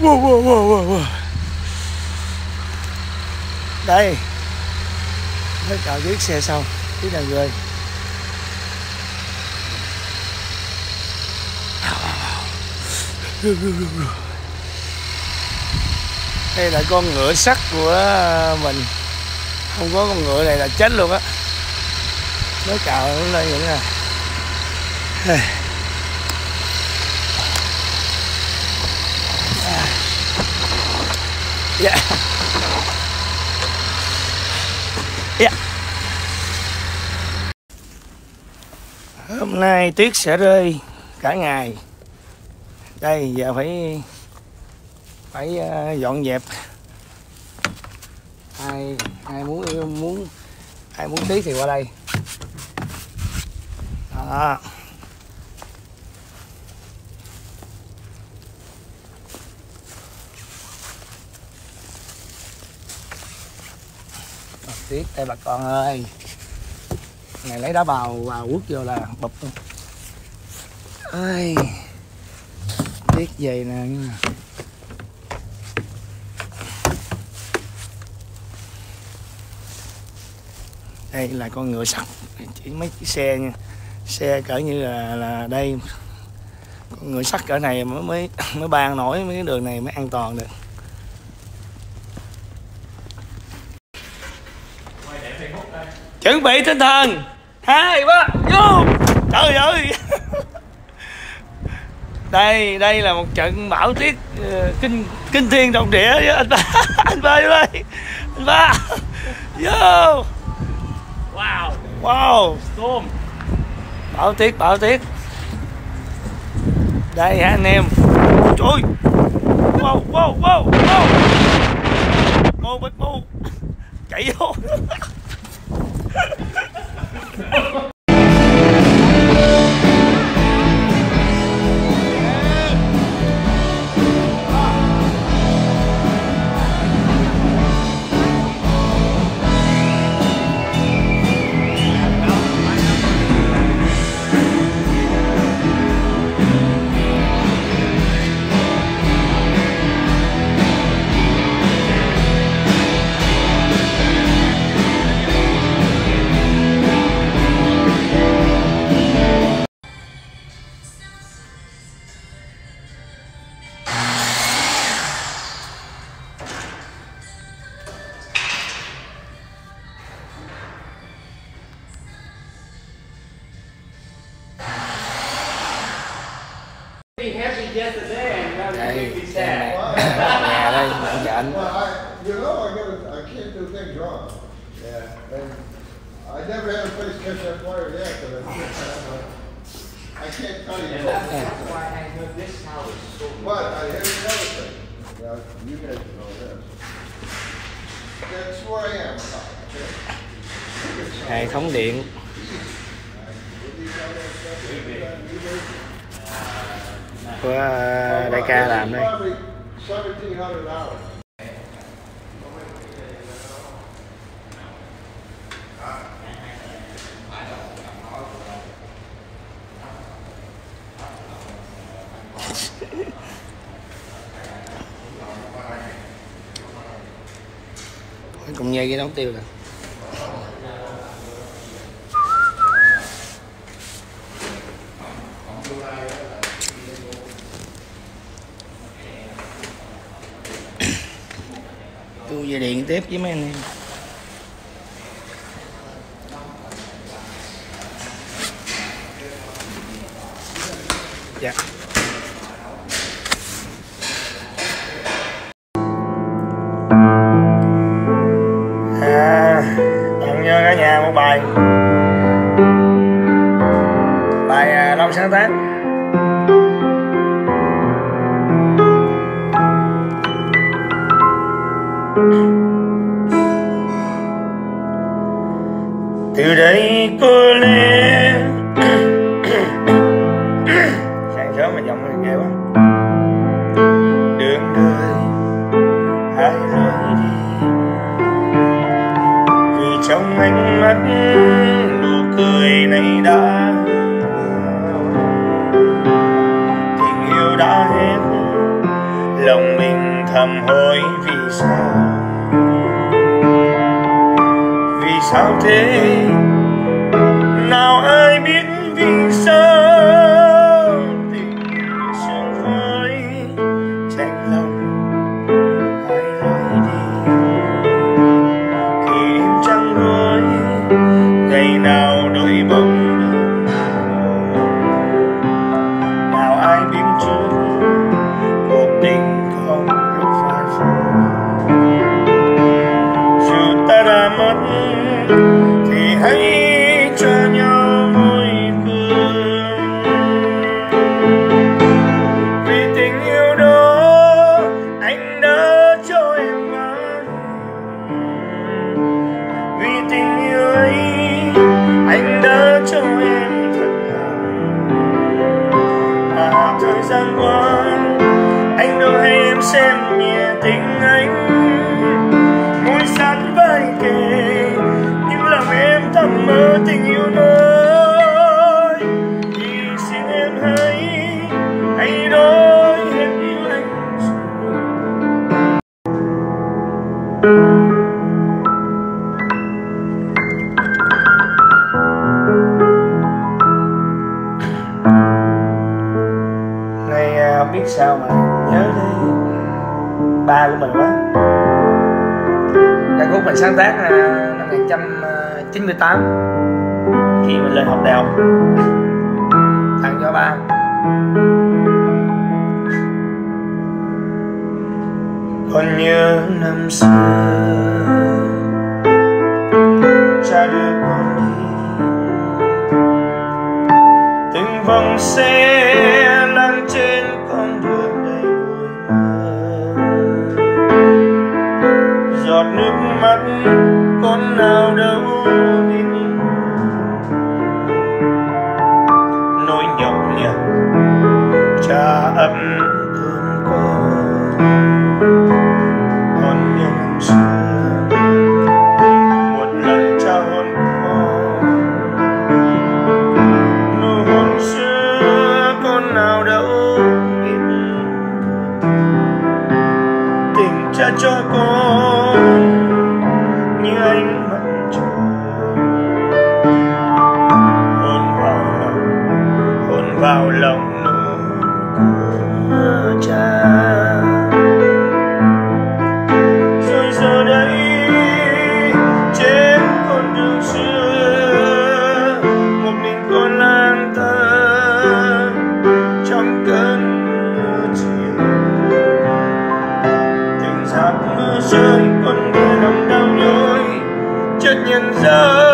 wow, wow, wow, wow, wow. đây. Mới cào chiếc xe xong chiếc đàn người. Đây là con ngựa sắt của à, mình. Không có con ngựa này là chết luôn á. Mới chào nó lên vậy nè Yeah. Yeah. hôm nay tuyết sẽ rơi cả ngày đây giờ phải phải uh, dọn dẹp ai ai muốn muốn ai muốn tí thì qua đây đó tiết đây, bà con ơi. Ngày lấy đá bào và quất vô là bụp luôn. Ơi tiếc vậy nè, nhưng mà đây là con ngựa sắt chỉ mấy chiếc xe nha. Xe cỡ như là là đây. Con ngựa sắt cỡ này mới mới mới ban nổi mấy cái đường này mới an toàn được. Chuẩn bị tinh thần. Hai ba vô. Trời ơi. Đây đây là một trận bão tuyết uh, kinh kinh thiên động địa với anh ba. Anh ba ơi anh ba. Vô. Wow, wow. Storm. bão tuyết bão tuyết. Đây hả anh em? Trời. Wow wow wow wow. Mô bích mô chạy vô ハハハハ! Fire yet, but I can't, I can't tell you. And that's, that's why I know this house is so But I hear another thing. Now, you guys know this. That's where I am. hệ thống điện của ờ, đại ca làm đây. Cùng nhây cái đóng tiêu rồi. Dây điện tiếp với mấy anh em. Dạ. À, nhà bài. Bài à, long sáng tác. Từ đây cô lên. Sáng sớm mà giọng người ghê quá. Đường đời, hai lối đi. Vì trong ánh mắt nụ cười này đã vì gian qua anh đâu hay em xem nhẹ tình anh biết sao mà nhớ tới ba của mình quá. Ca khúc mình sáng tác à, năm 1998 khi mình lên học đại học. Tặng cho ba. Còn nhớ năm xưa cha đưa con đi. Từng vòng xe con con xưa một lần cha hôn con nụ hôn xưa con nào đâu biết tình cha cho con, như anh Mưa mơ rơi con người lòng đau nhói. Chợt nhận ra